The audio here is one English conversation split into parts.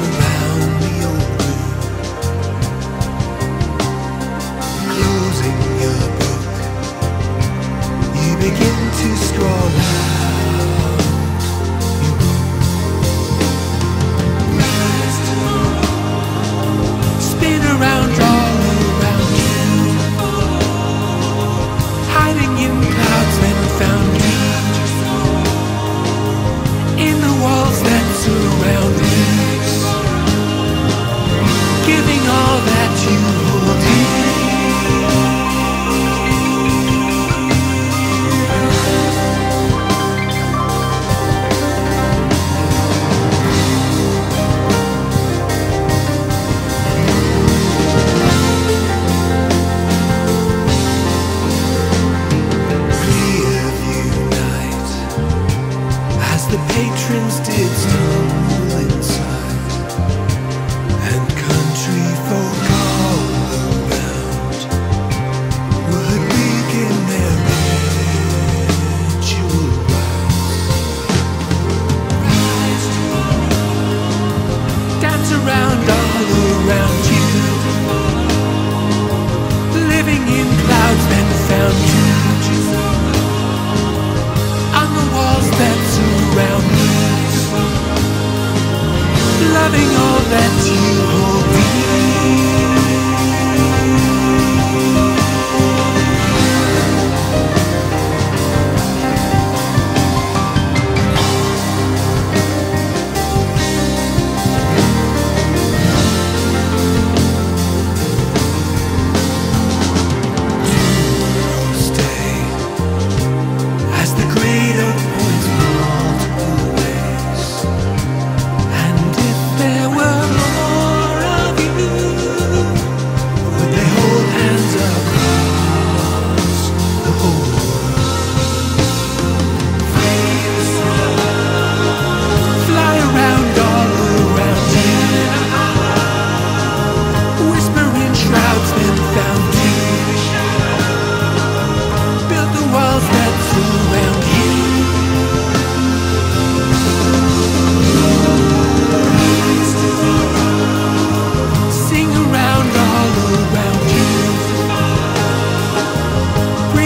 all.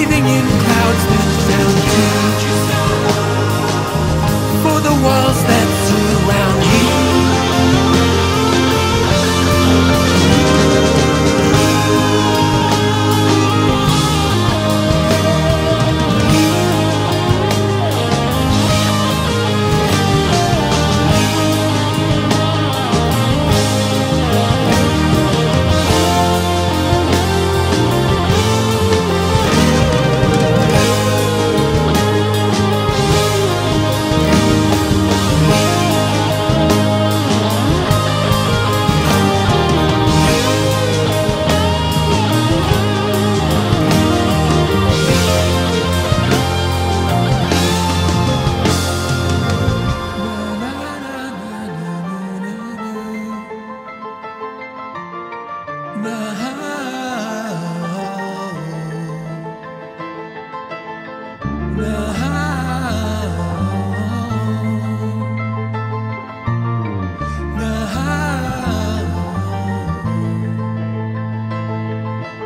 Living in clouds that sound huge.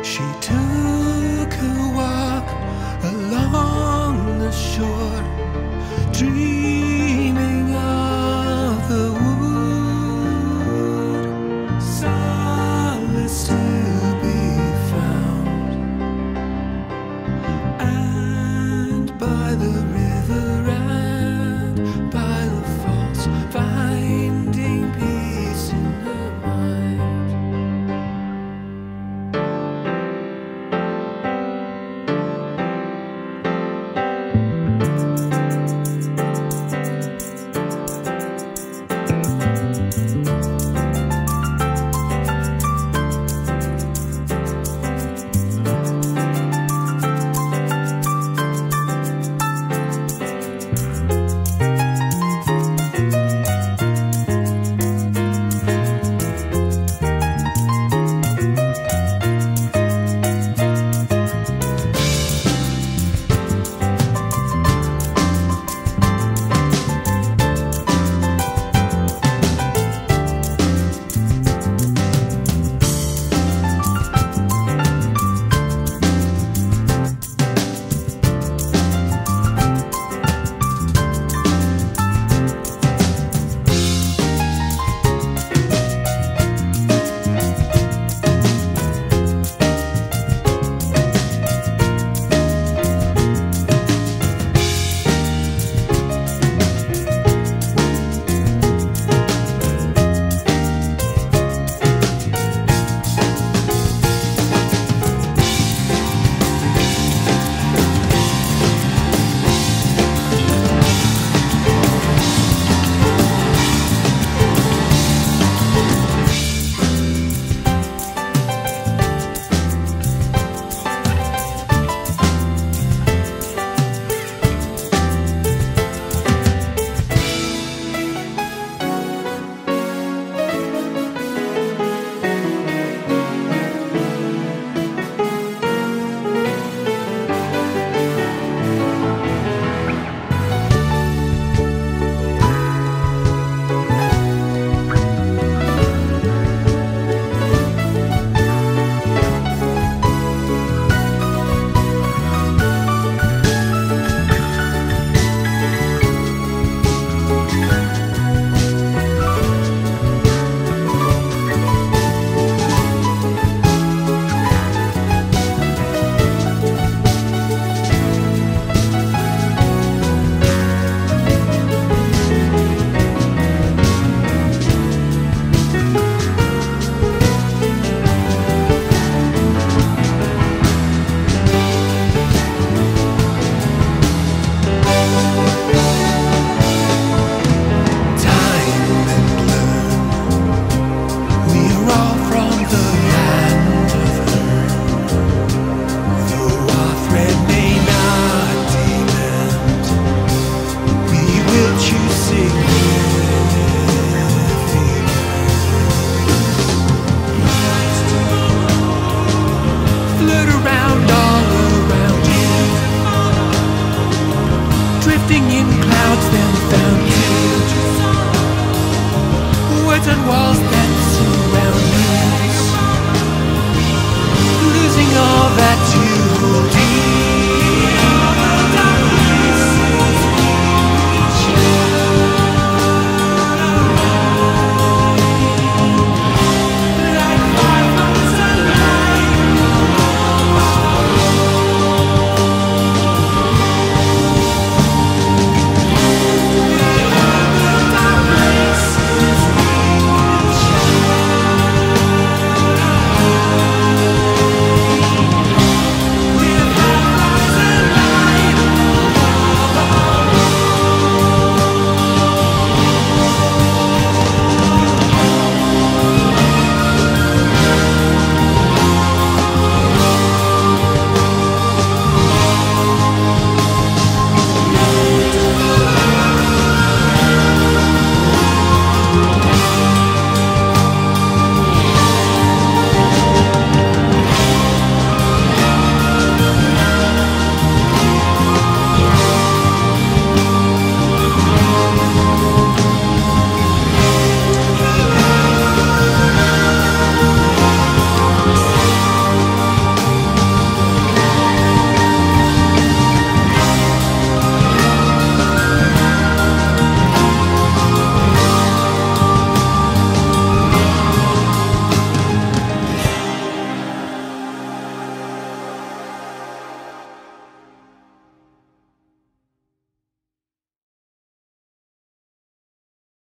She took a walk along the shore. clouds then found you. Words walls